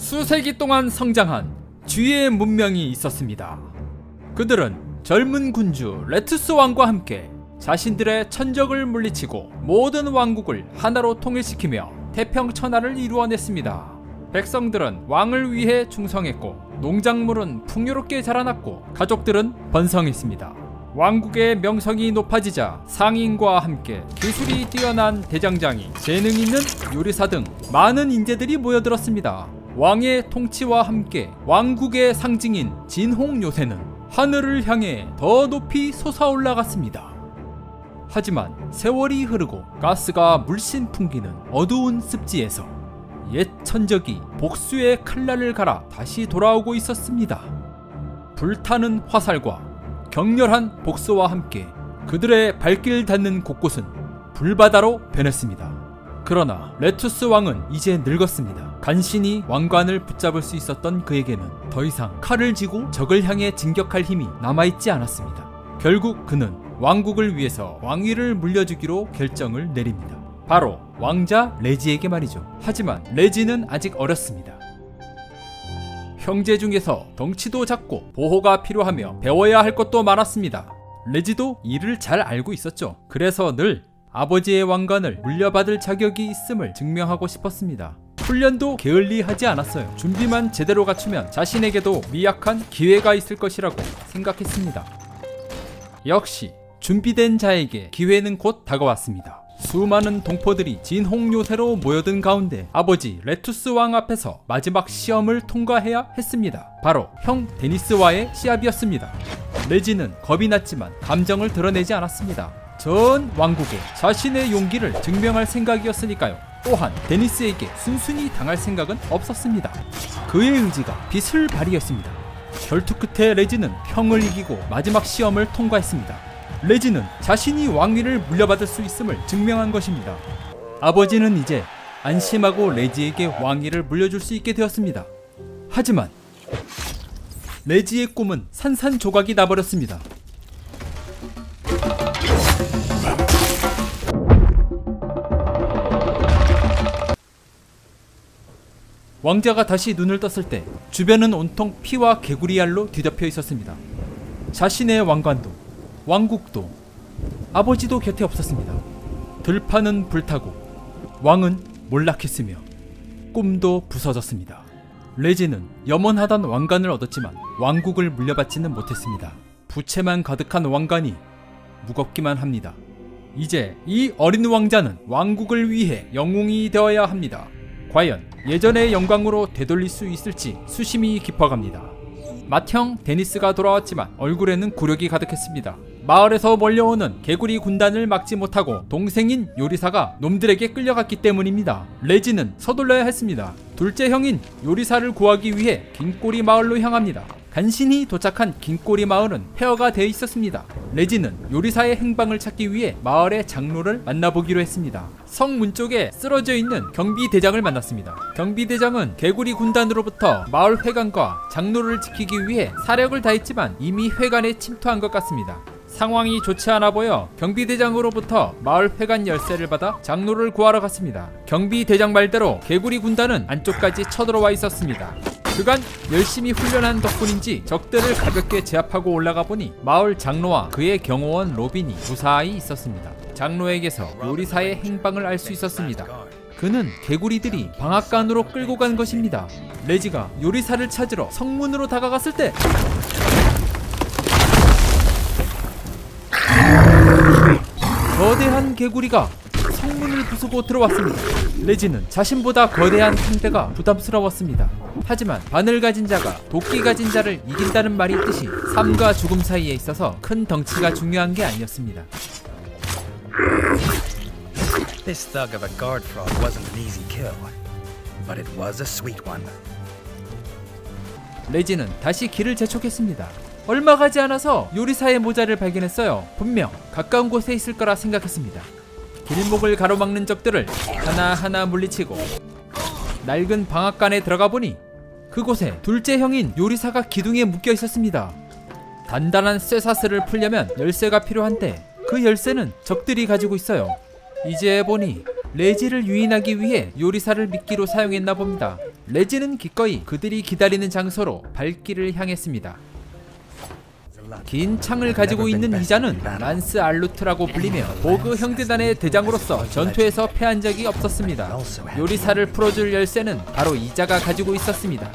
수세기 동안 성장한 쥐의 문명이 있었습니다. 그들은 젊은 군주 레투스 왕과 함께 자신들의 천적을 물리치고 모든 왕국을 하나로 통일시키며 태평천하를 이루어냈습니다. 백성들은 왕을 위해 충성했고 농작물은 풍요롭게 자라났고 가족들은 번성했습니다. 왕국의 명성이 높아지자 상인과 함께 기술이 뛰어난 대장장이, 재능 있는 요리사 등 많은 인재들이 모여들었습니다. 왕의 통치와 함께 왕국의 상징인 진홍 요새는 하늘을 향해 더 높이 솟아올라갔습니다. 하지만 세월이 흐르고 가스가 물씬 풍기는 어두운 습지에서 옛 천적이 복수의 칼날을 갈아 다시 돌아오고 있었습니다. 불타는 화살과 격렬한 복수와 함께 그들의 발길 닿는 곳곳은 불바다로 변했습니다. 그러나 레투스 왕은 이제 늙었습니다. 간신히 왕관을 붙잡을 수 있었던 그에게는 더 이상 칼을 쥐고 적을 향해 진격할 힘이 남아있지 않았습니다. 결국 그는 왕국을 위해서 왕위를 물려주기로 결정을 내립니다. 바로 왕자 레지에게 말이죠. 하지만 레지는 아직 어렸습니다. 형제 중에서 덩치도 작고 보호가 필요하며 배워야 할 것도 많았습니다. 레지도 이를 잘 알고 있었죠. 그래서 늘 아버지의 왕관을 물려받을 자격이 있음을 증명하고 싶었습니다. 훈련도 게을리하지 않았어요. 준비만 제대로 갖추면 자신에게도 미약한 기회가 있을 것이라고 생각했습니다. 역시 준비된 자에게 기회는 곧 다가왔습니다. 수많은 동포들이 진홍 요새로 모여든 가운데 아버지 레투스 왕 앞에서 마지막 시험을 통과해야 했습니다. 바로 형 데니스와의 시합이었습니다. 레지는 겁이 났지만 감정을 드러내지 않았습니다. 전 왕국에 자신의 용기를 증명할 생각이었으니까요. 또한 데니스에게 순순히 당할 생각은 없었습니다. 그의 의지가 빛을 발휘했습니다. 결투 끝에 레지는 형을 이기고 마지막 시험을 통과했습니다. 레지는 자신이 왕위를 물려받을 수 있음을 증명한 것입니다. 아버지는 이제 안심하고 레지에게 왕위를 물려줄 수 있게 되었습니다. 하지만 레지의 꿈은 산산조각이 나버렸습니다. 왕자가 다시 눈을 떴을 때 주변은 온통 피와 개구리 알로 뒤덮여 있었습니다. 자신의 왕관도 왕국도 아버지도 곁에 없었습니다. 들판은 불타고 왕은 몰락했으며 꿈도 부서졌습니다. 레지는 염원하던 왕관을 얻었지만 왕국을 물려받지는 못했습니다. 부채만 가득한 왕관이 무겁기만 합니다. 이제 이 어린 왕자는 왕국을 위해 영웅이 되어야 합니다. 과연 예전의 영광으로 되돌릴 수 있을지 수심이 깊어갑니다. 맏형 데니스가 돌아왔지만 얼굴에는 굴욕이 가득했습니다. 마을에서 몰려오는 개구리 군단을 막지 못하고 동생인 요리사가 놈들에게 끌려갔기 때문입니다. 레지는 서둘러야 했습니다. 둘째 형인 요리사를 구하기 위해 긴꼬리 마을로 향합니다. 간신히 도착한 긴꼬리 마을은 폐허가 되어 있었습니다. 레지는 요리사의 행방을 찾기 위해 마을의 장로를 만나보기로 했습니다. 성문 쪽에 쓰러져 있는 경비대장을 만났습니다. 경비대장은 개구리 군단으로부터 마을 회관과 장로를 지키기 위해 사력을 다했지만 이미 회관에 침투한 것 같습니다. 상황이 좋지 않아 보여 경비대장으로부터 마을 회관 열쇠를 받아 장로를 구하러 갔습니다. 경비대장 말대로 개구리 군단은 안쪽까지 쳐들어와 있었습니다. 그간 열심히 훈련한 덕분인지 적들을 가볍게 제압하고 올라가 보니 마을 장로와 그의 경호원 로빈이 무사히 있었습니다. 장로에게서 요리사의 행방을 알 수 있었습니다. 그는 개구리들이 방앗간으로 끌고 간 것입니다. 레지가 요리사를 찾으러 성문으로 다가갔을 때 거대한 개구리가 성문을 부수고 들어왔습니다. 레지는 자신보다 거대한 상대가 부담스러웠습니다. 하지만 바늘 가진 자가 도끼 가진 자를 이긴다는 말이 있듯이 삶과 죽음 사이에 있어서 큰 덩치가 중요한 게 아니었습니다. This thug of a guard frog wasn't an easy kill, but it was a sweet one. 레지는 다시 길을 재촉했습니다. 얼마 가지 않아서 요리사의 모자를 발견했어요. 분명 가까운 곳에 있을 거라 생각했습니다. 길목을 가로막는 적들을 하나하나 물리치고 낡은 방앗간에 들어가 보니 그곳에 둘째 형인 요리사가 기둥에 묶여 있었습니다. 단단한 쇠사슬을 풀려면 열쇠가 필요한데 그 열쇠는 적들이 가지고 있어요. 이제 보니 레지를 유인하기 위해 요리사를 미끼로 사용했나 봅니다. 레지는 기꺼이 그들이 기다리는 장소로 발길을 향했습니다. 긴 창을 가지고 있는 이자는 란스 알루트라고 불리며 보그 형제단의 대장으로서 전투에서 패한 적이 없었습니다. 요리사를 풀어줄 열쇠는 바로 이자가 가지고 있었습니다.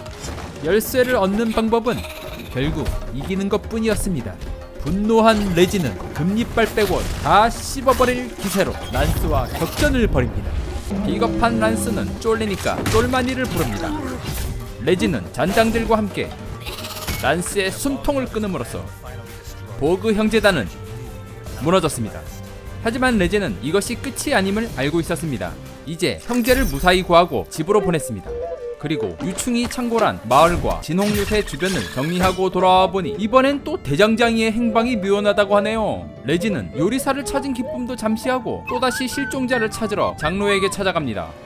열쇠를 얻는 방법은 결국 이기는 것 뿐이었습니다. 분노한 레지는 금리빨 빼고 다 씹어버릴 기세로 란스와 격전을 벌입니다. 비겁한 란스는 쫄리니까 쫄마니를 부릅니다. 레지는 잔장들과 함께 란스의 숨통을 끊음으로써 보그 형제단은 무너졌습니다. 하지만 레제는 이것이 끝이 아님을 알고 있었습니다. 이제 형제를 무사히 구하고 집으로 보냈습니다. 그리고 유충이 창궐한 마을과 진홍요새 주변을 정리하고 돌아와 보니 이번엔 또 대장장이의 행방이 묘연하다고 하네요. 레지는 요리사를 찾은 기쁨도 잠시하고 또다시 실종자를 찾으러 장로에게 찾아갑니다.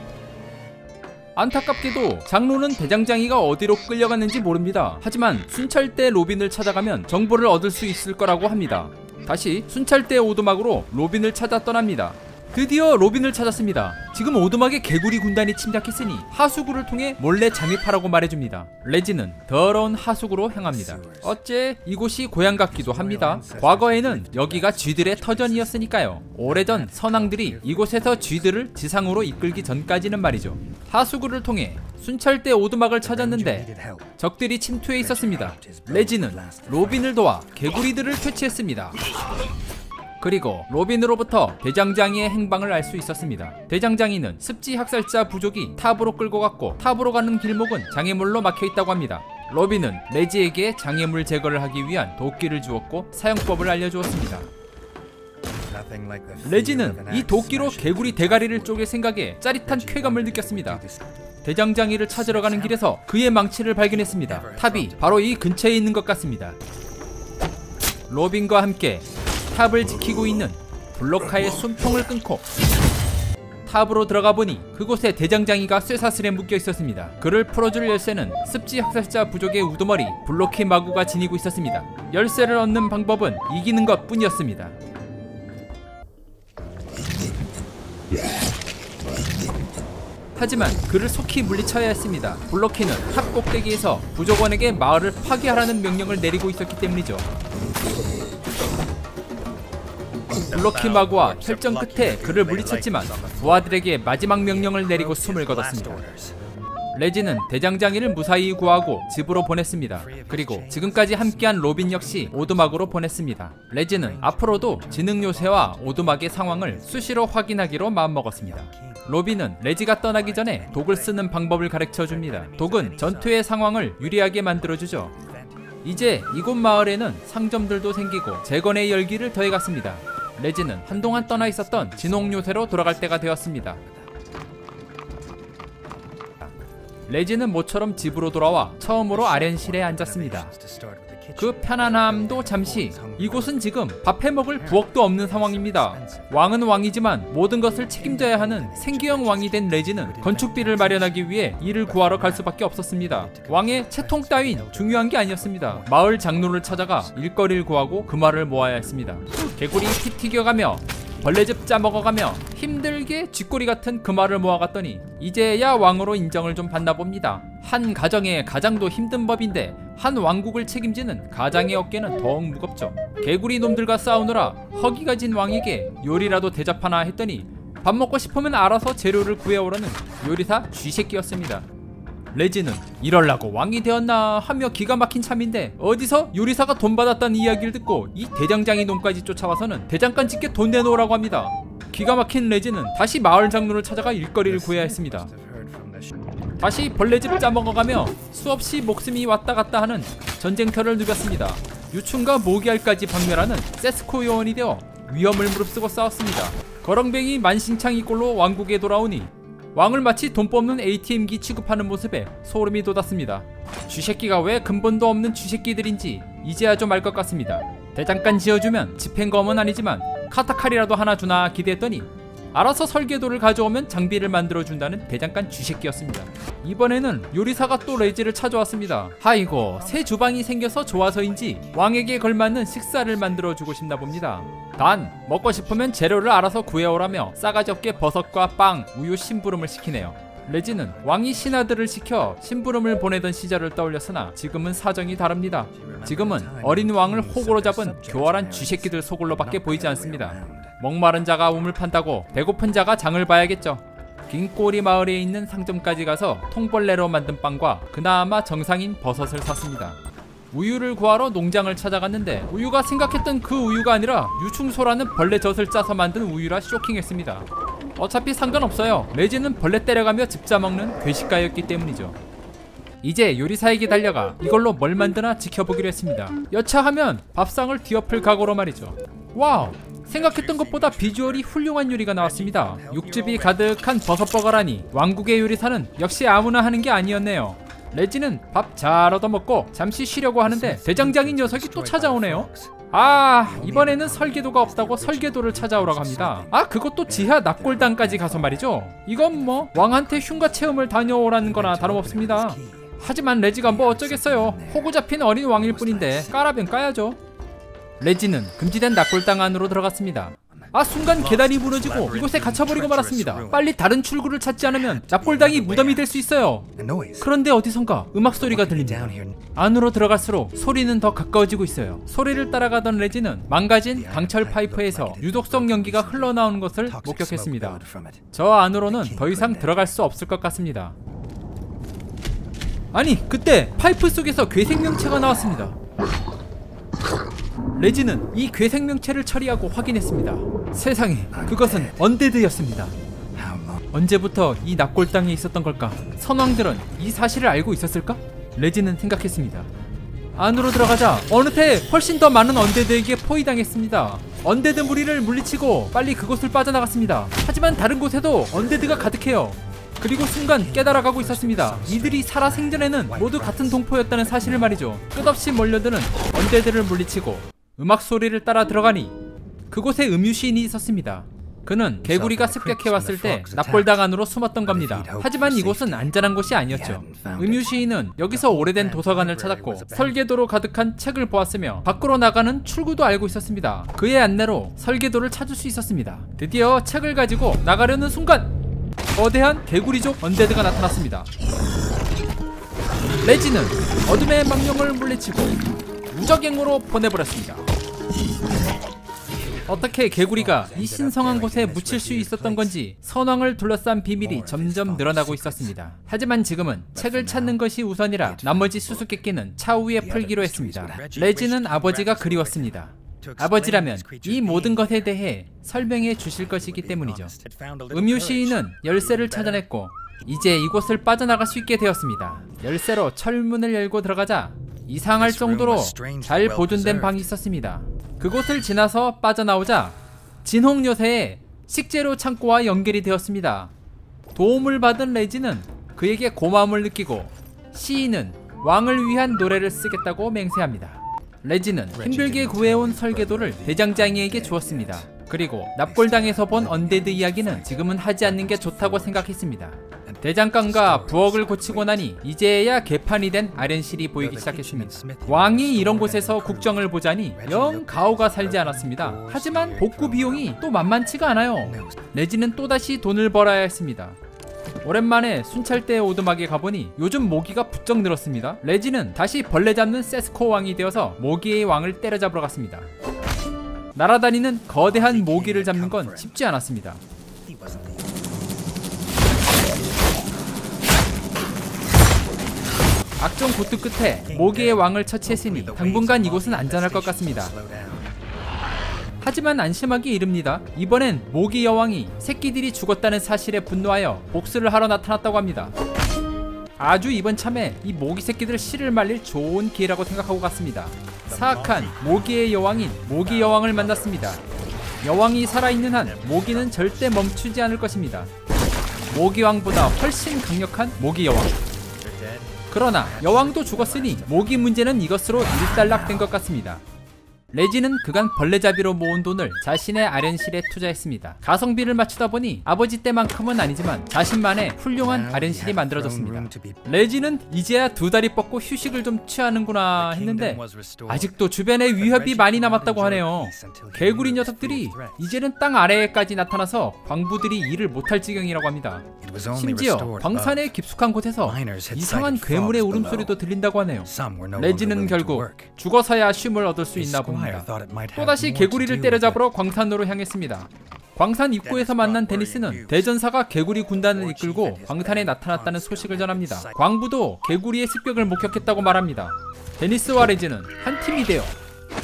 안타깝게도 장로는 대장장이가 어디로 끌려갔는지 모릅니다. 하지만 순찰대 로빈을 찾아가면 정보를 얻을 수 있을 거라고 합니다. 다시 순찰대 오두막으로 로빈을 찾아 떠납니다. 드디어 로빈을 찾았습니다. 지금 오두막에 개구리 군단이 침략했으니 하수구를 통해 몰래 잠입하라고 말해줍니다. 레지는 더러운 하수구로 향합니다. 어째 이곳이 고향 같기도 합니다. 과거에는 여기가 쥐들의 터전이었으니까요. 오래전 선왕들이 이곳에서 쥐들을 지상으로 이끌기 전까지는 말이죠. 하수구를 통해 순찰대 오두막을 찾았는데 적들이 침투해 있었습니다. 레지는 로빈을 도와 개구리들을 퇴치했습니다. 그리고 로빈으로부터 대장장이의 행방을 알 수 있었습니다. 대장장이는 습지 학살자 부족이 탑으로 끌고 갔고 탑으로 가는 길목은 장애물로 막혀 있다고 합니다. 로빈은 레지에게 장애물 제거를 하기 위한 도끼를 주었고 사용법을 알려주었습니다. 레지는 이 도끼로 개구리 대가리를 쪼갤 생각에 짜릿한 쾌감을 느꼈습니다. 대장장이를 찾으러 가는 길에서 그의 망치를 발견했습니다. 탑이 바로 이 근처에 있는 것 같습니다. 로빈과 함께 탑을 지키고 있는 블록카의 숨통을 끊고 탑으로 들어가 보니 그곳에 대장장이가 쇠사슬에 묶여 있었습니다. 그를 풀어줄 열쇠는 습지 학살자 부족의 우두머리 블록키 마구가 지니고 있었습니다. 열쇠를 얻는 방법은 이기는 것 뿐이었습니다. 하지만 그를 속히 물리쳐야 했습니다. 블록키는 탑 꼭대기에서 부족원에게 마을을 파괴하라는 명령을 내리고 있었기 때문이죠. 블록키 마구와 혈전 끝에 그를 물리쳤지만 부하들에게 마지막 명령을 내리고 숨을 거뒀습니다. 레지는 대장장이를 무사히 구하고 집으로 보냈습니다. 그리고 지금까지 함께한 로빈 역시 오두막으로 보냈습니다. 레지는 앞으로도 진홍 요새와 오두막의 상황을 수시로 확인하기로 마음먹었습니다. 로빈은 레지가 떠나기 전에 독을 쓰는 방법을 가르쳐 줍니다. 독은 전투의 상황을 유리하게 만들어주죠. 이제 이곳 마을에는 상점들도 생기고 재건의 열기를 더해갔습니다. 레지는 한동안 떠나 있었던 진홍 요새로 돌아갈 때가 되었습니다. 레지는 모처럼 집으로 돌아와 처음으로 아련실에 앉았습니다. 그 편안함도 잠시 이곳은 지금 밥해 먹을 부엌도 없는 상황입니다. 왕은 왕이지만 모든 것을 책임져야 하는 생기형 왕이 된 레지는 건축비를 마련하기 위해 일을 구하러 갈 수밖에 없었습니다. 왕의 채통 따윈 중요한 게 아니었습니다. 마을 장로를 찾아가 일거리를 구하고 그 말을 모아야 했습니다. 개구리 피 튀겨가며 벌레즙 짜먹어가며 힘들게 쥐꼬리 같은 그 말을 모아갔더니 이제야 왕으로 인정을 좀 받나 봅니다. 한 가정의 가장도 힘든 법인데 한 왕국을 책임지는 가장의 어깨는 더욱 무겁죠. 개구리 놈들과 싸우느라 허기가 진 왕에게 요리라도 대접하나 했더니 밥 먹고 싶으면 알아서 재료를 구해오라는 요리사 쥐새끼였습니다. 레지는 이럴라고 왕이 되었나 하며 기가 막힌 참인데 어디서 요리사가 돈 받았다는 이야기를 듣고 이 대장장이 놈까지 쫓아와서는 대장간 짓게 돈 내놓으라고 합니다. 기가 막힌 레지는 다시 마을 장로를 찾아가 일거리를 구해야 했습니다. 다시 벌레집 짜먹어가며 수없이 목숨이 왔다 갔다 하는 전쟁터를 누볐습니다. 유충과 모기알까지 박멸하는 세스코 요원이 되어 위험을 무릅쓰고 싸웠습니다. 거렁뱅이 만신창이 꼴로 왕국에 돌아오니 왕을 마치 돈 뽑는 ATM기 취급하는 모습에 소름이 돋았습니다. 쥐새끼가 왜 근본도 없는 쥐새끼들인지 이제야 좀 알 것 같습니다. 대장간 지어주면 집행검은 아니지만 카타칼이라도 하나 주나 기대했더니 알아서 설계도를 가져오면 장비를 만들어준다는 대장간 쥐새끼였습니다. 이번에는 요리사가 또 레지를 찾아왔습니다. 아이고 새 주방이 생겨서 좋아서인지 왕에게 걸맞는 식사를 만들어주고 싶나 봅니다. 단 먹고 싶으면 재료를 알아서 구해오라며 싸가지 없게 버섯과 빵, 우유, 심부름을 시키네요. 레지는 왕이 신하들을 시켜 심부름을 보내던 시절을 떠올렸으나 지금은 사정이 다릅니다. 지금은 어린 왕을 호구로 잡은 교활한 쥐새끼들 소굴로밖에 보이지 않습니다. 목마른 자가 우물 판다고 배고픈 자가 장을 봐야겠죠. 긴꼬리 마을에 있는 상점까지 가서 통벌레로 만든 빵과 그나마 정상인 버섯을 샀습니다. 우유를 구하러 농장을 찾아갔는데 우유가 생각했던 그 우유가 아니라 유충소라는 벌레 젖을 짜서 만든 우유라 쇼킹했습니다. 어차피 상관없어요. 레지는 벌레 때려가며 집 짜먹는 괴식가였기 때문이죠. 이제 요리사에게 달려가 이걸로 뭘 만드나 지켜보기로 했습니다. 여차하면 밥상을 뒤엎을 각오로 말이죠. 와우! 생각했던 것보다 비주얼이 훌륭한 요리가 나왔습니다. 육즙이 가득한 버섯버거라니 왕국의 요리사는 역시 아무나 하는 게 아니었네요. 레지는 밥 잘 얻어먹고 잠시 쉬려고 하는데 대장장인 녀석이 또 찾아오네요. 아 이번에는 설계도가 없다고 설계도를 찾아오라고 합니다. 아 그것도 지하 납골당까지 가서 말이죠. 이건 뭐 왕한테 흉가 체험을 다녀오라는 거나 다름없습니다. 하지만 레지가 뭐 어쩌겠어요. 호구 잡힌 어린 왕일 뿐인데 까라면 까야죠. 레지는 금지된 납골당 안으로 들어갔습니다 아 순간 계단이 무너지고 이곳에 갇혀버리고 말았습니다 빨리 다른 출구를 찾지 않으면 납골당이 무덤이 될 수 있어요. 그런데 어디선가 음악 소리가 들립니다. 안으로 들어갈수록 소리는 더 가까워지고 있어요. 소리를 따라가던 레지는 망가진 강철 파이프에서 유독성 연기가 흘러나오는 것을 목격했습니다. 저 안으로는 더 이상 들어갈 수 없을 것 같습니다. 아니, 그때 파이프 속에서 괴생명체가 나왔습니다. 레지는 이 괴생명체를 처리하고 확인했습니다. 세상에, 그것은 undead였습니다. 언제부터 이 납골당에 있었던 걸까? 선왕들은 이 사실을 알고 있었을까? 레지는 생각했습니다. 안으로 들어가자 어느새 훨씬 더 많은 undead에게 포위당했습니다. undead 무리를 물리치고 빨리 그곳을 빠져나갔습니다. 하지만 다른 곳에도 undead가 가득해요. 그리고 순간 깨달아가고 있었습니다. 이들이 살아 생전에는 모두 같은 동포였다는 사실을 말이죠. 끝없이 몰려드는 언데드를 물리치고 음악 소리를 따라 들어가니 그곳에 음유 시인이 있었습니다. 그는 개구리가 습격해 왔을 때 납골당 안으로 숨었던 겁니다. 하지만 이곳은 안전한 곳이 아니었죠. 음유 시인은 여기서 오래된 도서관을 찾았고 설계도로 가득한 책을 보았으며 밖으로 나가는 출구도 알고 있었습니다. 그의 안내로 설계도를 찾을 수 있었습니다. 드디어 책을 가지고 나가려는 순간 거대한 개구리족 언데드가 나타났습니다. 레지는 어둠의 망령을 물리치고 무적행으로 보내버렸습니다. 어떻게 개구리가 이 신성한 곳에 묻힐 수 있었던 건지 선왕을 둘러싼 비밀이 점점 늘어나고 있었습니다. 하지만 지금은 책을 찾는 것이 우선이라 나머지 수수께끼는 차후에 풀기로 했습니다. 레지는 아버지가 그리웠습니다. 아버지라면 이 모든 것에 대해 설명해 주실 것이기 때문이죠. 음유 시인은 열쇠를 찾아냈고 이제 이곳을 빠져나갈 수 있게 되었습니다. 열쇠로 철문을 열고 들어가자 이상할 정도로 잘 보존된 방이 있었습니다. 그곳을 지나서 빠져나오자 진홍 요새의 식재료 창고와 연결이 되었습니다. 도움을 받은 레지는 그에게 고마움을 느끼고 시인은 왕을 위한 노래를 쓰겠다고 맹세합니다. 레지는 힘들게 구해온 설계도를 대장장이에게 주었습니다. 그리고 납골당에서 본 undead 이야기는 지금은 하지 않는 게 좋다고 생각했습니다. 대장간과 부엌을 고치고 나니 이제야 개판이 된 알현실이 보이기 시작했습니다. 왕이 이런 곳에서 국정을 보자니 영 가오가 살지 않았습니다. 하지만 복구 비용이 또 만만치가 않아요. 레지는 또다시 돈을 벌어야 했습니다. 오랜만에 순찰대 오두막에 가보니 요즘 모기가 부쩍 늘었습니다. 레지는 다시 벌레 잡는 세스코 왕이 되어서 모기의 왕을 때려잡으러 갔습니다. 날아다니는 거대한 모기를 잡는 건 쉽지 않았습니다. 악종 고투 끝에 모기의 왕을 처치했으니 당분간 이곳은 안전할 것 같습니다. 하지만 안심하기 이릅니다. 이번엔 모기 여왕이 새끼들이 죽었다는 사실에 분노하여 복수를 하러 나타났다고 합니다. 아주 이번 참에 이 모기 새끼들을 씨를 말릴 좋은 기회라고 생각하고 갔습니다. 사악한 모기의 여왕인 모기 여왕을 만났습니다. 여왕이 살아있는 한 모기는 절대 멈추지 않을 것입니다. 모기 왕보다 훨씬 강력한 모기 여왕. 그러나 여왕도 죽었으니 모기 문제는 이것으로 일단락된 것 같습니다. 레지는 그간 벌레잡이로 모은 돈을 자신의 아련실에 투자했습니다. 가성비를 맞추다 보니 아버지 때만큼은 아니지만 자신만의 훌륭한 아련실이 만들어졌습니다. 레지는 이제야 두 다리 뻗고 휴식을 좀 취하는구나 했는데 아직도 주변에 위협이 많이 남았다고 하네요. 개구리 녀석들이 이제는 땅 아래에까지 나타나서 광부들이 일을 못할 지경이라고 합니다. 심지어 광산의 깊숙한 곳에서 이상한 괴물의 울음소리도 들린다고 하네요. 레지는 결국 죽어서야 쉼을 얻을 수 있나 봅니다. 또다시 개구리를 때려잡으러 광산으로 향했습니다. 광산 입구에서 만난 데니스는 대전사가 개구리 군단을 이끌고 광산에 나타났다는 소식을 전합니다. 광부도 개구리의 습격을 목격했다고 말합니다. 데니스와 레지는 한 팀이 되어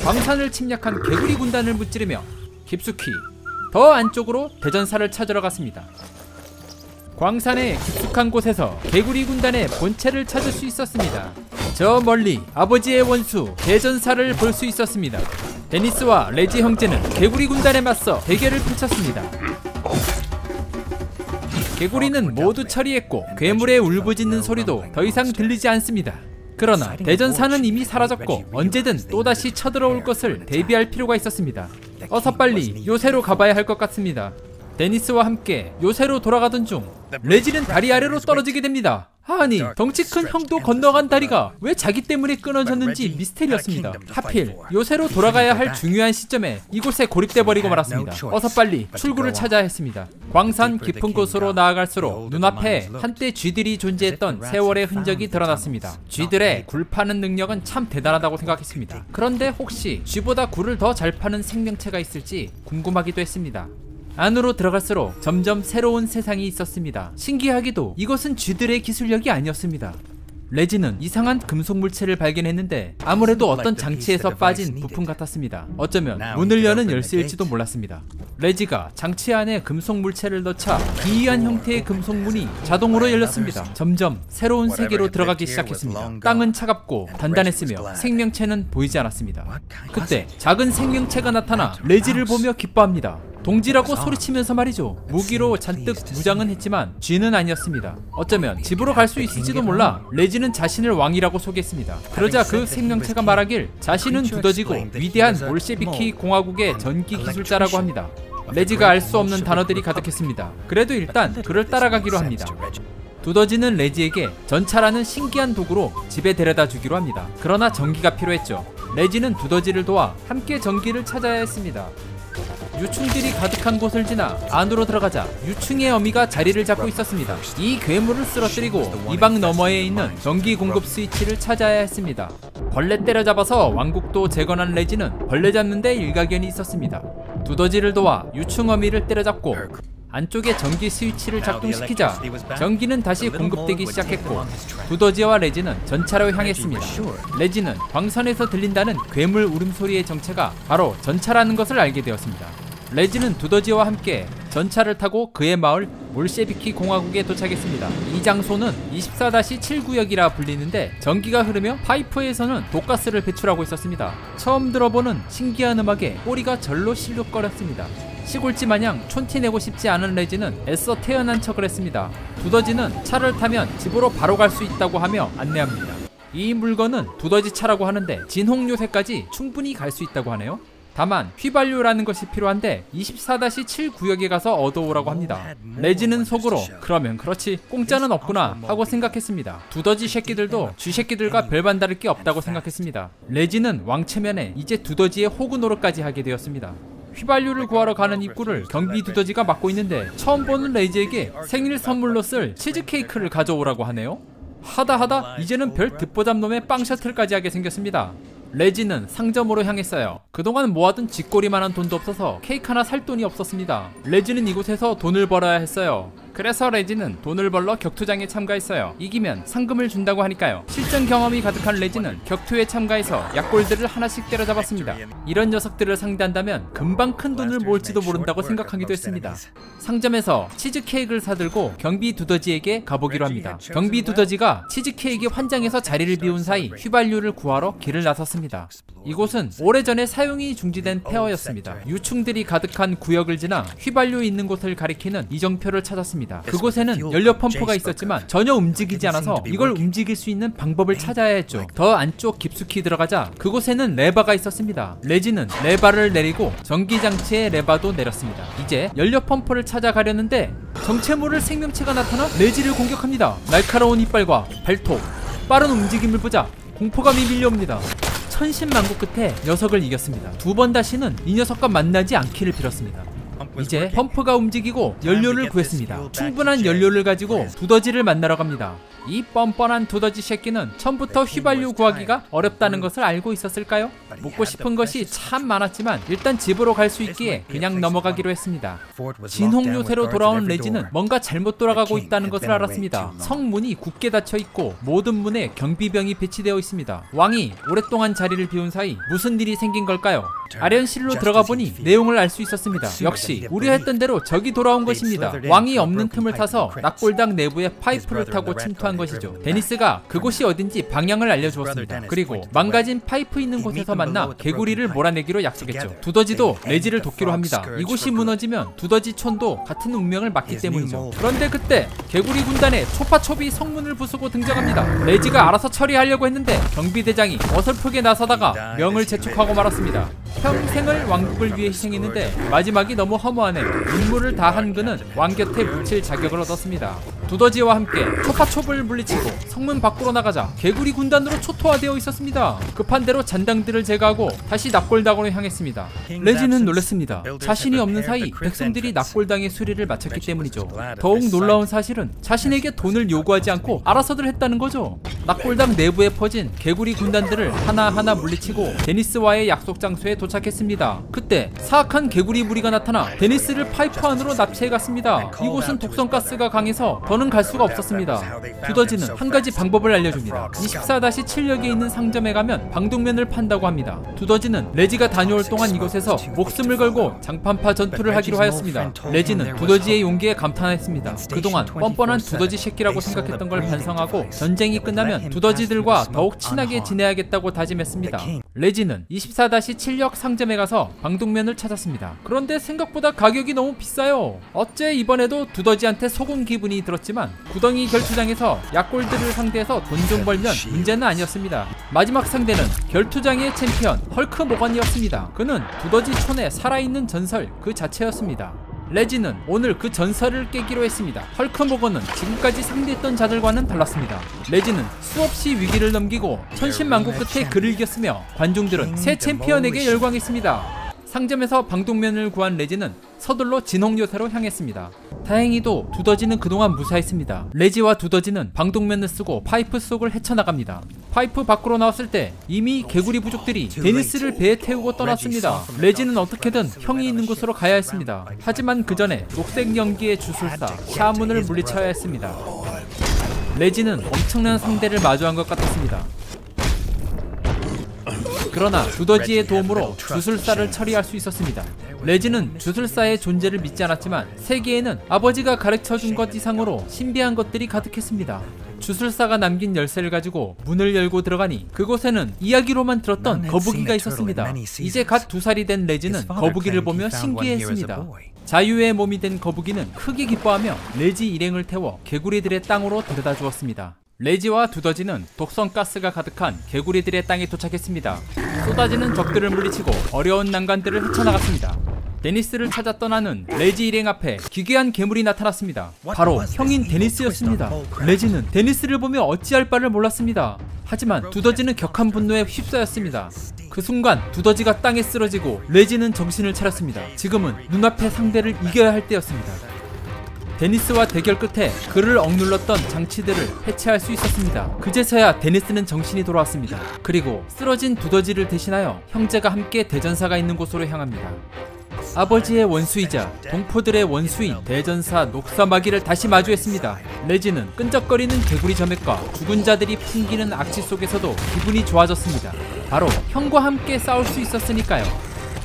광산을 침략한 개구리 군단을 무찌르며 깊숙이 더 안쪽으로 대전사를 찾으러 갔습니다. 광산의 깊숙한 곳에서 개구리 군단의 본체를 찾을 수 있었습니다. 저 멀리 아버지의 원수 대전사를 볼 수 있었습니다. 데니스와 레지 형제는 개구리 군단에 맞서 대결을 펼쳤습니다. 개구리는 모두 처리했고 괴물의 울부짖는 소리도 더 이상 들리지 않습니다. 그러나 대전사는 이미 사라졌고 언제든 또다시 쳐들어올 것을 대비할 필요가 있었습니다. 어서 빨리 요새로 가봐야 할 것 같습니다. 데니스와 함께 요새로 돌아가던 중 레지는 다리 아래로 떨어지게 됩니다. 아니 덩치 큰 형도 건너간 다리가 왜 자기 때문에 끊어졌는지 미스테리였습니다. 하필 요새로 돌아가야 할 중요한 시점에 이곳에 고립돼 버리고 말았습니다. 어서 빨리 출구를 찾아야 했습니다. 광산 깊은 곳으로 나아갈수록 눈앞에 한때 쥐들이 존재했던 세월의 흔적이 드러났습니다. 쥐들의 굴 파는 능력은 참 대단하다고 생각했습니다. 그런데 혹시 쥐보다 굴을 더 잘 파는 생명체가 있을지 궁금하기도 했습니다. 안으로 들어갈수록 점점 새로운 세상이 있었습니다. 신기하게도 이것은 쥐들의 기술력이 아니었습니다. 레지는 이상한 금속 물체를 발견했는데 아무래도 어떤 장치에서 빠진 부품 같았습니다. 어쩌면 문을 여는 열쇠일지도 몰랐습니다. 레지가 장치 안에 금속 물체를 넣자 기이한 형태의 금속 문이 자동으로 열렸습니다. 점점 새로운 세계로 들어가기 시작했습니다. 땅은 차갑고 단단했으며 생명체는 보이지 않았습니다. 그때 작은 생명체가 나타나 레지를 보며 기뻐합니다. 동지라고 소리치면서 말이죠. 무기로 잔뜩 무장은 했지만 쥐는 아니었습니다. 어쩌면 집으로 갈 수 있을지도 몰라 레지는 자신을 왕이라고 소개했습니다. 그러자 그 생명체가 말하길 자신은 두더지고 위대한 볼셰비키 공화국의 전기 기술자라고 합니다. 레지가 알 수 없는 단어들이 가득했습니다. 그래도 일단 그를 따라가기로 합니다. 두더지는 레지에게 전차라는 신기한 도구로 집에 데려다 주기로 합니다. 그러나 전기가 필요했죠. 레지는 두더지를 도와 함께 전기를 찾아야 했습니다. 유충들이 가득한 곳을 지나 안으로 들어가자 유충의 어미가 자리를 잡고 있었습니다. 이 괴물을 쓰러뜨리고 이 방 너머에 있는 전기 공급 스위치를 찾아야 했습니다. 벌레 때려잡아서 왕국도 재건한 레지는 벌레 잡는 데 일가견이 있었습니다. 두더지를 도와 유충 어미를 때려잡고 안쪽에 전기 스위치를 작동시키자 전기는 다시 공급되기 시작했고 두더지와 레지는 전차로 향했습니다. 레지는 광선에서 들린다는 괴물 울음소리의 정체가 바로 전차라는 것을 알게 되었습니다. 레지는 두더지와 함께 전차를 타고 그의 마을 몰셰비키 공화국에 도착했습니다. 이 장소는 24-7 구역이라 불리는데 전기가 흐르며 파이프에서는 독가스를 배출하고 있었습니다. 처음 들어보는 신기한 음악에 꼬리가 절로 실룩거렸습니다. 시골지 마냥 촌티 내고 싶지 않은 레지는 애써 태어난 척을 했습니다. 두더지는 차를 타면 집으로 바로 갈 수 있다고 하며 안내합니다. 이 물건은 두더지 차라고 하는데 진홍 요새까지 충분히 갈 수 있다고 하네요. 다만 휘발유라는 것이 필요한데 24-7 구역에 가서 얻어오라고 합니다. 레지는 속으로 그러면 그렇지 공짜는 없구나 하고 생각했습니다. 두더지 새끼들도 쥐 새끼들과 별반 다를 게 없다고 생각했습니다. 레지는 왕체면에 이제 두더지의 호구 노릇까지 하게 되었습니다. 휘발유를 구하러 가는 입구를 경비 두더지가 막고 있는데 처음 보는 레이지에게 생일 선물로 쓸 치즈케이크를 가져오라고 하네요. 하다 하다 이제는 별 듣보잡 놈의 빵 셔틀까지 하게 생겼습니다. 레지는 상점으로 향했어요. 그동안 모아둔 쥐꼬리만한 돈도 없어서 케이크 하나 살 돈이 없었습니다. 레지는 이곳에서 돈을 벌어야 했어요. 그래서 레지는 돈을 벌러 격투장에 참가했어요. 이기면 상금을 준다고 하니까요. 실전 경험이 가득한 레지는 격투에 참가해서 약골들을 하나씩 때려잡았습니다. 이런 녀석들을 상대한다면 금방 큰 돈을 모을지도 모른다고 생각하기도 했습니다. 상점에서 치즈케이크를 사들고 경비 두더지에게 가보기로 합니다. 경비 두더지가 치즈케이크 환장해서 자리를 비운 사이 휘발유를 구하러 길을 나섰습니다. 이곳은 오래전에 사용이 중지된 폐허였습니다. 유충들이 가득한 구역을 지나 휘발유 있는 곳을 가리키는 이정표를 찾았습니다. 그곳에는 연료 펌프가 있었지만 전혀 움직이지 않아서 이걸 움직일 수 있는 방법을 찾아야 했죠. 더 안쪽 깊숙이 들어가자 그곳에는 레버가 있었습니다. 레지는 레버를 내리고 전기장치의 레버도 내렸습니다. 이제 연료 펌프를 찾아가려는데 정체 모를 생명체가 나타나 레지를 공격합니다. 날카로운 이빨과 발톱, 빠른 움직임을 보자 공포감이 밀려옵니다. 천신만고 끝에 녀석을 이겼습니다. 두 번 다시는 이 녀석과 만나지 않기를 빌었습니다. 이제 펌프가 움직이고 연료를 구했습니다. 충분한 연료를 가지고 두더지를 만나러 갑니다. 이 뻔뻔한 두더지 새끼는 처음부터 휘발유 구하기가 어렵다는 것을 알고 있었을까요? 묻고 싶은 것이 참 많았지만 일단 집으로 갈 수 있기에 그냥 넘어가기로 했습니다. 진홍 요새로 돌아온 레지는 뭔가 잘못 돌아가고 있다는 것을 알았습니다. 성문이 굳게 닫혀 있고 모든 문에 경비병이 배치되어 있습니다. 왕이 오랫동안 자리를 비운 사이 무슨 일이 생긴 걸까요? 알현실로 들어가 보니 내용을 알 수 있었습니다. 역시 우려했던 대로 적이 돌아온 것입니다. 왕이 없는 틈을 타서 납골당 내부에 파이프를 타고 침투한 것이죠. 데니스가 그곳이 어딘지 방향을 알려주었습니다. 그리고 망가진 파이프 있는 곳에서 만나 개구리를 몰아내기로 약속했죠. 두더지도 레지를 돕기로 합니다. 이곳이 무너지면 두더지 촌도 같은 운명을 맞기 때문이죠. 그런데 그때 개구리 군단의 초파초비 성문을 부수고 등장합니다. 레지가 알아서 처리하려고 했는데 경비대장이 어설프게 나서다가 명을 재촉하고 말았습니다. 평생을 왕국을 위해 희생했는데 마지막이 너무 허무하네. 임무를 다한 그는 왕 곁에 묻힐 자격을 얻었습니다. 두더지와 함께 초파초를 물리치고 성문 밖으로 나가자 개구리 군단으로 초토화되어 있었습니다. 급한 대로 잔당들을 제거하고 다시 납골당으로 향했습니다. 레지는 놀랐습니다. 자신이 없는 사이 백성들이 납골당의 수리를 마쳤기 때문이죠. 더욱 놀라운 사실은 자신에게 돈을 요구하지 않고 알아서들 했다는 거죠. 납골당 내부에 퍼진 개구리 군단들을 하나하나 물리치고 데니스와의 약속 장소에 도착했습니다. 그때 사악한 개구리 무리가 나타나 데니스를 파이프 안으로 납치해 갔습니다. 이곳은 독성가스가 강해서 더는 갈 수가 없었습니다. 두더지는 한 가지 방법을 알려줍니다. 24-7역에 있는 상점에 가면 방독면을 판다고 합니다. 두더지는 레지가 다녀올 동안 이곳에서 목숨을 걸고 장판파 전투를 하기로 하였습니다. 레지는 두더지의 용기에 감탄했습니다. 그동안 뻔뻔한 두더지 새끼라고 생각했던 걸 반성하고 전쟁이 끝나면 두더지들과 더욱 친하게 지내야겠다고 다짐했습니다. 레지는 24-7역 상점에 가서 방독면을 찾았습니다. 그런데 생각보다 가격이 너무 비싸요. 어째 이번에도 두더지한테 속은 기분이 들었 지만 구덩이 결투장에서 약골들을 상대해서 돈 좀 벌면 문제는 아니었습니다. 마지막 상대는 결투장의 챔피언 헐크 모건이었습니다. 그는 두더지 촌에 살아있는 전설 그 자체였습니다. 레지는 오늘 그 전설을 깨기로 했습니다. 헐크모건은 지금까지 상대했던 자들과는 달랐습니다. 레지는 수없이 위기를 넘기고 천신만고 끝에 그를 이겼으며 관중들은 새 챔피언에게 열광했습니다. 상점에서 방독면을 구한 레지는 서둘러 진홍요새로 향했습니다. 다행히도 두더지는 그동안 무사했습니다. 레지와 두더지는 방독면을 쓰고 파이프 속을 헤쳐나갑니다. 파이프 밖으로 나왔을 때 이미 개구리 부족들이 데니스를 배에 태우고 떠났습니다. 레지는 어떻게든 형이 있는 곳으로 가야 했습니다. 하지만 그 전에 녹색 연기의 주술사 샤문을 물리쳐야 했습니다. 레지는 엄청난 상대를 마주한 것 같았습니다. 그러나 두더지의 도움으로 주술사를 처리할 수 있었습니다. 레지는 주술사의 존재를 믿지 않았지만 세계에는 아버지가 가르쳐준 것 이상으로 신비한 것들이 가득했습니다. 주술사가 남긴 열쇠를 가지고 문을 열고 들어가니 그곳에는 이야기로만 들었던 거북이가 있었습니다. 이제 갓 두 살이 된 레지는 거북이를 보며 신기해했습니다. 자유의 몸이 된 거북이는 크게 기뻐하며 레지 일행을 태워 개구리들의 땅으로 데려다 주었습니다. 레지와 두더지는 독성 가스가 가득한 개구리들의 땅에 도착했습니다. 쏟아지는 적들을 물리치고 어려운 난관들을 헤쳐나갔습니다. 데니스를 찾아 떠나는 레지 일행 앞에 기괴한 괴물이 나타났습니다. 바로 형인 데니스였습니다. 레지는 데니스를 보며 어찌할 바를 몰랐습니다. 하지만 두더지는 격한 분노에 휩싸였습니다. 그 순간 두더지가 땅에 쓰러지고 레지는 정신을 차렸습니다. 지금은 눈앞의 상대를 이겨야 할 때였습니다. 데니스와 대결 끝에 그를 억눌렀던 장치들을 해체할 수 있었습니다. 그제서야 데니스는 정신이 돌아왔습니다. 그리고 쓰러진 두더지를 대신하여 형제가 함께 대전사가 있는 곳으로 향합니다. 아버지의 원수이자 동포들의 원수인 대전사 녹사마귀를 다시 마주했습니다. 레지는 끈적거리는 개구리 점액과 죽은 자들이 풍기는 악취 속에서도 기분이 좋아졌습니다. 바로 형과 함께 싸울 수 있었으니까요.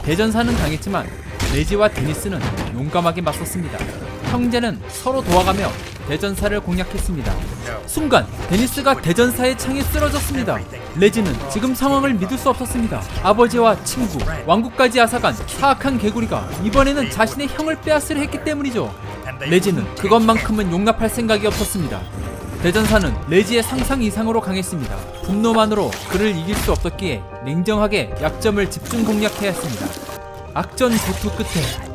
대전사는 당했지만 레지와 데니스는 용감하게 맞섰습니다. 형제는 서로 도와가며 대전사를 공략했습니다. 순간 데니스가 대전사의 창에 쓰러졌습니다. 레지는 지금 상황을 믿을 수 없었습니다. 아버지와 친구, 왕국까지 앗아간 사악한 개구리가 이번에는 자신의 형을 빼앗으려 했기 때문이죠. 레지는 그것만큼은 용납할 생각이 없었습니다. 대전사는 레지의 상상 이상으로 강했습니다. 분노만으로 그를 이길 수 없었기에 냉정하게 약점을 집중 공략해야 했습니다. 악전 고투 끝에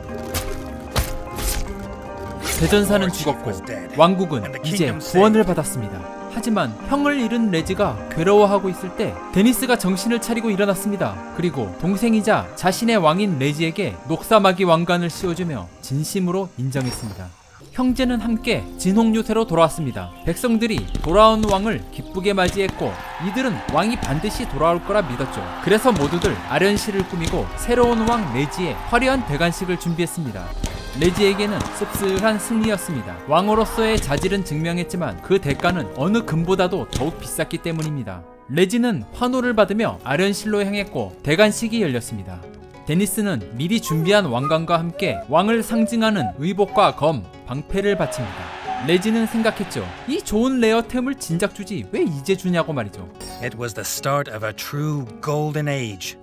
대전사는 죽었고 왕국은 이제 구원을 받았습니다. 하지만 형을 잃은 레지가 괴로워하고 있을 때 데니스가 정신을 차리고 일어났습니다. 그리고 동생이자 자신의 왕인 레지에게 녹사마귀 왕관을 씌워주며 진심으로 인정했습니다. 형제는 함께 진홍요새로 돌아왔습니다. 백성들이 돌아온 왕을 기쁘게 맞이했고 이들은 왕이 반드시 돌아올 거라 믿었죠. 그래서 모두들 아련시를 꾸미고 새로운 왕 레지의 화려한 대관식을 준비했습니다. 레지에게는 씁쓸한 승리였습니다. 왕으로서의 자질은 증명했지만 그 대가는 어느 금보다도 더욱 비쌌기 때문입니다. 레지는 환호를 받으며 아련실로 향했고 대관식이 열렸습니다. 데니스는 미리 준비한 왕관과 함께 왕을 상징하는 의복과 검, 방패를 바칩니다. 레지는 생각했죠. 이 좋은 레어템을 진작 주지 왜 이제 주냐고 말이죠. It was the start of a true golden age,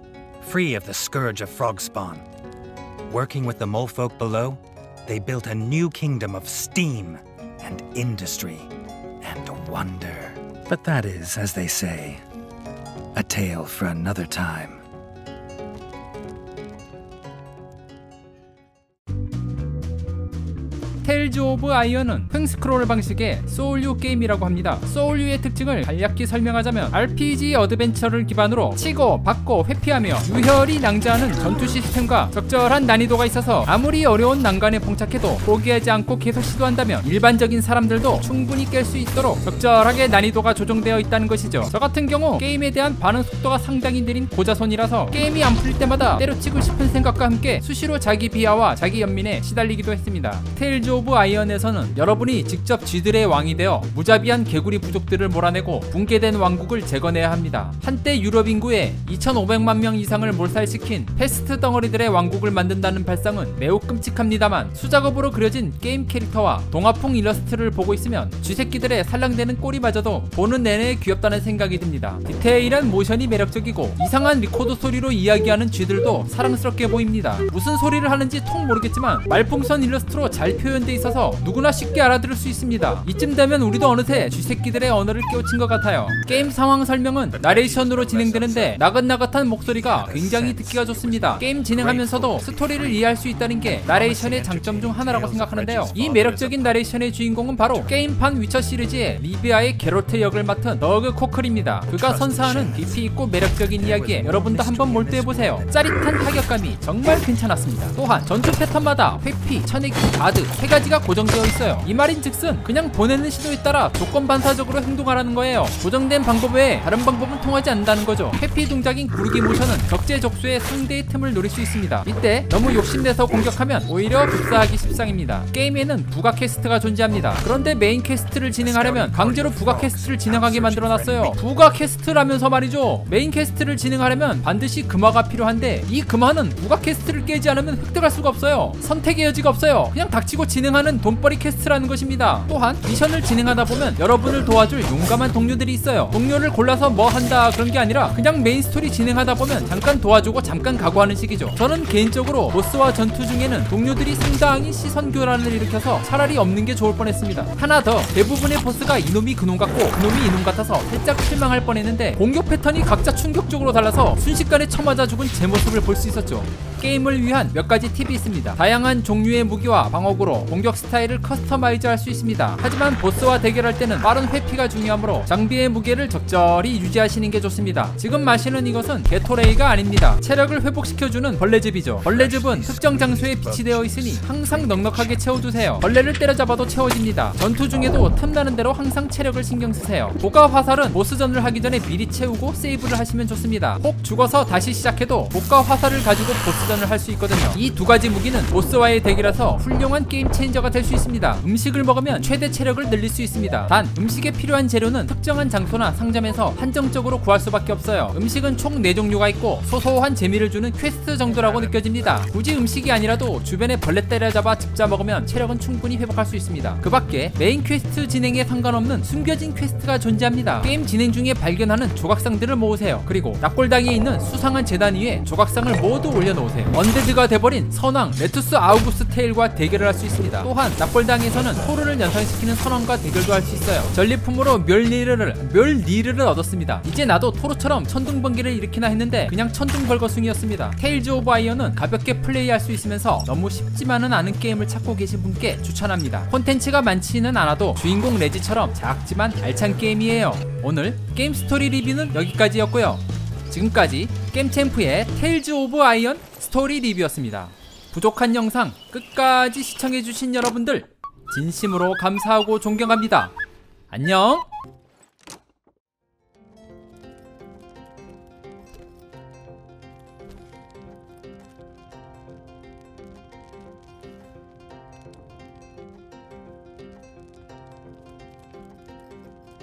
free of the scourge of frogspawn. Working with the molefolk below, they built a new kingdom of steam and industry and wonder. But that is, as they say, a tale for another time. Tales of Iron은 횡스크롤 방식의 소울류 게임이라고 합니다. 소울류의 특징을 간략히 설명하자면 RPG 어드벤처를 기반으로 치고 받고 회피하며 유혈이 낭자하는 전투 시스템과 적절한 난이도가 있어서 아무리 어려운 난관에 봉착해도 포기하지 않고 계속 시도한다면 일반적인 사람들도 충분히 깰 수 있도록 적절하게 난이도가 조정되어 있다는 것이죠. 저 같은 경우 게임에 대한 반응 속도가 상당히 느린 고자손이라서 게임이 안 풀릴 때마다 때려치고 싶은 생각과 함께 수시로 자기 비하와 자기 연민에 시달리기도 했습니다. Tales of Iron에서는 여러분이 직접 쥐들의 왕이 되어 무자비한 개구리 부족들을 몰아내고 붕괴된 왕국을 재건해야 합니다. 한때 유럽 인구의 2,500만 명 이상을 몰살시킨 페스트 덩어리들의 왕국을 만든다는 발상은 매우 끔찍합니다만 수작업으로 그려진 게임 캐릭터와 동화풍 일러스트를 보고 있으면 쥐새끼들의 살랑대는 꼴이마저도 보는 내내 귀엽다는 생각이 듭니다. 디테일한 모션이 매력적이고 이상한 리코더 소리로 이야기하는 쥐들도 사랑스럽게 보입니다. 무슨 소리를 하는지 통 모르겠지만 말풍선 일러스트로 잘 표현 돼 있어서 누구나 쉽게 알아들을 수 있습니다. 이쯤 되면 우리도 어느새 쥐새끼들의 언어를 깨우친 것 같아요. 게임 상황 설명은 나레이션으로 진행되는데 나긋나긋한 목소리가 굉장히 듣기가 좋습니다. 게임 진행하면서도 스토리를 이해할 수 있다는 게 나레이션의 장점 중 하나라고 생각하는데요. 이 매력적인 나레이션의 주인공은 바로 게임판 위쳐 시리즈의 리비아의 게롤트 역을 맡은 더그 코클입니다. 그가 선사하는 깊이 있고 매력적인 이야기에 여러분도 한번 몰두해보세요. 짜릿한 타격감이 정말 괜찮았습니다. 또한 전투 패턴마다 회피, 쳐내기, 가드 세 가지가 고정되어 있어요. 이 말인즉슨 그냥 보내는 신호에 따라 조건 반사적으로 행동하라는 거예요. 고정된 방법 외에 다른 방법은 통하지 않는다는 거죠. 회피 동작인 구르기 모션은 적재적소에 상대의 틈을 노릴 수 있습니다. 이때 너무 욕심내서 공격하면 오히려 급사하기 십상입니다. 게임에는 부가 퀘스트가 존재합니다. 그런데 메인 퀘스트를 진행하려면 강제로 부가 퀘스트를 진행하게 만들어놨어요. 부가 퀘스트라면서 말이죠. 메인 퀘스트를 진행하려면 반드시 금화가 필요한데 이 금화는 부가 퀘스트를 깨지 않으면 획득할 수가 없어요. 선택의 여지가 없어요. 그냥 닥치고 진행하는 돈벌이 퀘스트라는 것입니다. 또한 미션을 진행하다 보면 여러분을 도와줄 용감한 동료들이 있어요. 동료를 골라서 뭐 한다 그런 게 아니라 그냥 메인 스토리 진행하다 보면 잠깐 도와주고 잠깐 가고 하는 식이죠. 저는 개인적으로 보스와 전투 중에는 동료들이 상당히 시선 교란을 일으켜서 차라리 없는 게 좋을 뻔했습니다. 하나 더 대부분의 보스가 이놈이 그놈 같고 그놈이 이놈 같아서 살짝 실망할 뻔했는데 공격 패턴이 각자 충격적으로 달라서 순식간에 쳐맞아 죽은 제 모습을 볼 수 있었죠. 게임을 위한 몇 가지 팁이 있습니다. 다양한 종류의 무기와 방어구로 공격 스타일을 customize 할 수 있습니다. 하지만 보스와 대결할 때는 빠른 회피가 중요하므로 장비의 무게를 적절히 유지하시는 게 좋습니다. 지금 마시는 이것은 게토레이가 아닙니다. 체력을 회복시켜주는 벌레즙이죠. 벌레즙은 특정 장소에 비치되어 있으니 항상 넉넉하게 채워두세요. 벌레를 때려잡아도 채워집니다. 전투 중에도 틈나는 대로 항상 체력을 신경 쓰세요. 고가 화살은 보스전을 하기 전에 미리 채우고 세이브를 하시면 좋습니다. 혹 죽어서 다시 시작해도 고가 화살을 가지고 보스전 발전을 할 수 있거든요. 이 두 가지 무기는 보스와의 대결에서 훌륭한 게임 체인저가 될 수 있습니다. 음식을 먹으면 최대 체력을 늘릴 수 있습니다. 단 음식에 필요한 재료는 특정한 장소나 상점에서 한정적으로 구할 수밖에 없어요. 음식은 총 4종류가 있고 소소한 재미를 주는 퀘스트 정도라고 느껴집니다. 굳이 음식이 아니라도 주변에 벌레 때려잡아 즙 짜 먹으면 체력은 충분히 회복할 수 있습니다. 그 밖에 메인 퀘스트 진행에 상관없는 숨겨진 퀘스트가 존재합니다. 게임 진행 중에 발견하는 조각상들을 모으세요. 그리고 납골당에 있는 수상한 제단 위에 조각상을 모두 올려놓으세요. undead가 돼버린 선왕 레투스 아우구스 테일과 대결을 할 수 있습니다. 또한 납골당에서는 토르를 연상시키는 선왕과 대결도 할 수 있어요. 전리품으로 묠니르를 묠니르를 얻었습니다. 이제 나도 토르처럼 천둥번개를 일으키나 했는데 그냥 천둥벌거숭이였습니다. Tales of Iron은 가볍게 플레이할 수 있으면서 너무 쉽지만은 않은 게임을 찾고 계신 분께 추천합니다. 콘텐츠가 많지는 않아도 주인공 레지처럼 작지만 알찬 게임이에요. 오늘 게임 스토리 리뷰는 여기까지였고요. 지금까지 게임챔프의 Tales of Iron 스토리 리뷰였습니다. 부족한 영상 끝까지 시청해주신 여러분들 진심으로 감사하고 존경합니다. 안녕!